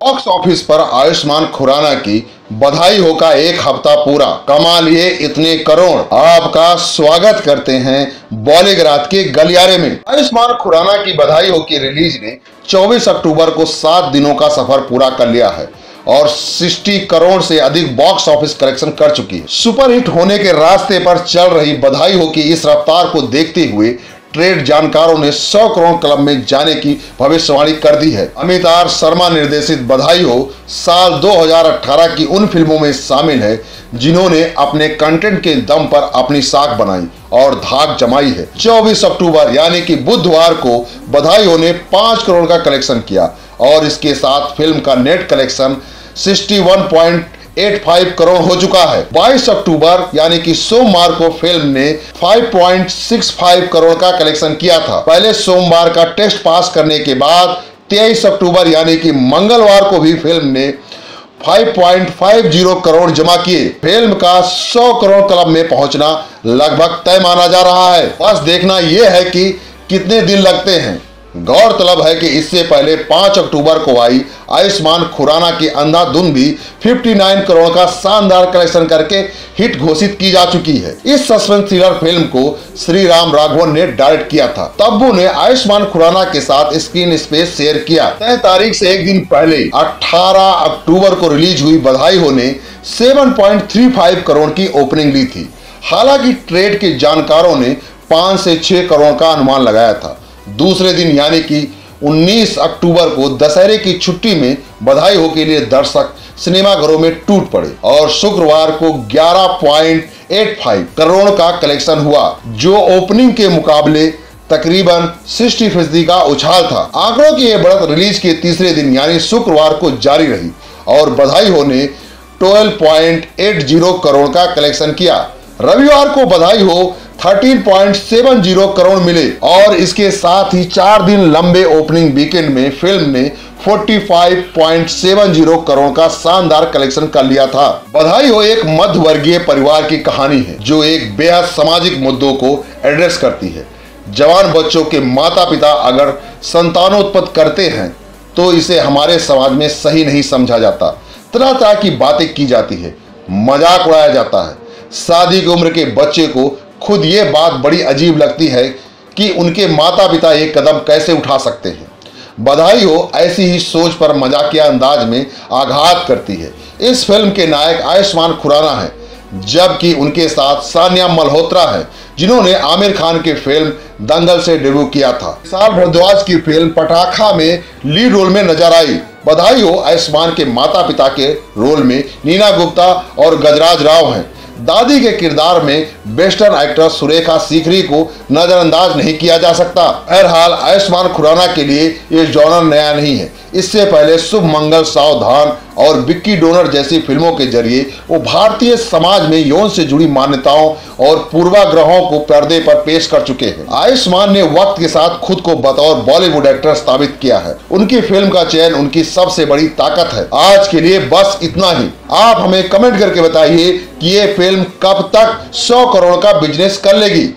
Box office पर आयुष्मान खुराना की बधाई हो का एक हफ़्ता पूरा। कमाल, ये इतने करोड़। आपका स्वागत करते हैं बॉलीग्रात के गलियारे में। आयुष्मान खुराना की बधाई हो की रिलीज़ ने 24 अक्टूबर को सात दिनों का सफ़र पूरा कर लिया है और 60 करोड़ से अधिक बॉक्स ऑफ़िस कलेक्शन कर चुकी है। सुपरहिट होने के रास्ते पर चल रही बधाई हो की इस रफ्तार को देखते हुए ट्रेड जानकारों ने 100 करोड़ क्लब में जाने की भविष्यवाणी कर दी है। अमिताभ शर्मा निर्देशित बधाई हो साल 2018 की उन फ़िल्मों में शामिल है जिन्होंने अपने कंटेंट के दम पर अपनी साख बनाई और धाक जमाई है। 24 अक्टूबर यानी कि बुधवार को बधाई हो ने पाँच करोड़ का कलेक्शन किया और इसके साथ फ़िल्म का नेट कलेक्शन 61.85 करोड़ हो चुका है। 22 अक्टूबर, यानी कि सोमवार को फ़िल्म ने 5.65 करोड़ का कलेक्शन किया था। पहले सोमवार का टेस्ट पास करने के बाद 23 अक्टूबर, यानी कि मंगलवार को भी फ़िल्म ने 5.50 करोड़ जमा किए। फ़िल्म का 100 करोड़ क्लब में पहुँचना लगभग तय माना जा रहा है। बस देखना यह है कि कितने दिन लगते हैं। गौरतलब है कि इससे पहले 5 अक्टूबर को आई आयुष्मान खुराना की अंधाधुन भी 59 करोड़ का शानदार कलेक्शन करके हिट घोषित की जा चुकी है। इस सस्पेंस थ्रिलर फ़िल्म को श्री राम राघवन ने डायरेक्ट किया था। तब्बू ने आयुष्मान खुराना के साथ स्क्रीन स्पेस शेयर किया। तय तारीख से एक दिन पहले 18 अक्टूबर को रिलीज़ हुई बधाई होने 7.35 करोड़ की ओपनिंग ली थी। हालाँकि ट्रेड के जानकारों ने पाँच से छह करोड़ का अनुमान लगाया था। दूसरे दिन यानी कि 19 अक्टूबर को दशहरे की छुट्टी में बधाई हो के लिए दर्शक सिनेमाघरों में टूट पड़े और शुक्रवार को 11.85 करोड़ का कलेक्शन हुआ, जो ओपनिंग के मुकाबले तकरीबन 60 फ़ीसदी का उछाल था। आंकड़ों की यह बढ़त रिलीज़ के तीसरे दिन यानी शुक्रवार को जारी रही और बधाई होने 12.80 करोड़ का कलेक्शन किया। रविवार को बधाई हो 13.70 करोड़ मिले और इसके साथ ही चार दिन लंबे ओपनिंग वीकेंड में फ़िल्म ने 45.70 करोड़ का शानदार कलेक्शन कर लिया था। बधाई हो एक मध्य वर्गीय परिवार की कहानी है, जो एक बेहद सामाजिक मुद्दों को एड्रेस करती है। जवान बच्चों के माता पिता अगर संतानोत्पत्ति करते हैं तो इसे हमारे समाज में सही नहीं समझा जाता। तरह तरह की बातें की जाती है। मज़ाक उड़ाया जाता है। शादी की उम्र के बच्चे को खुद ये बात बड़ी अजीब लगती है कि उनके माता पिता ये कदम कैसे उठा सकते हैं। बधाई हो, ऐसी ही सोच पर मजाकिया अंदाज में आघात करती है। इस फ़िल्म के नायक आयुष्मान खुराना है, जबकि उनके साथ सानिया मल्होत्रा है, जिन्होंने आमिर खान की फ़िल्म दंगल से डेब्यू किया था। साल भरद्वाज की फ़िल्म पटाखा में लीड रोल में नज़र आई। बधाई हो, आयुष्मान के माता पिता के रोल में नीना गुप्ता और गजराज राव हैं। दादी के किरदार में वेस्टर्न एक्ट्रेस सुरेखा सीकरी को नजरअंदाज नहीं किया जा सकता। बहरहाल, आयुष्मान खुराना के लिए ये जॉनर नया नहीं है। इससे पहले शुभ मंगल सावधान और बिक्की डोनर जैसी फ़िल्मों के ज़रिए वो भारतीय समाज में यौन से जुड़ी मान्यताओं और पूर्वाग्रहों को पर्दे पर पेश कर चुके हैं। आयुष्मान ने वक्त के साथ खुद को बतौर बॉलीवुड एक्टर स्थापित किया है। उनकी फ़िल्म का चयन उनकी सबसे बड़ी ताकत है। आज के लिए बस इतना ही। आप हमें कमेंट करके बताइए कि ये फ़िल्म कब तक 100 करोड़ का बिज़नेस कर लेगी।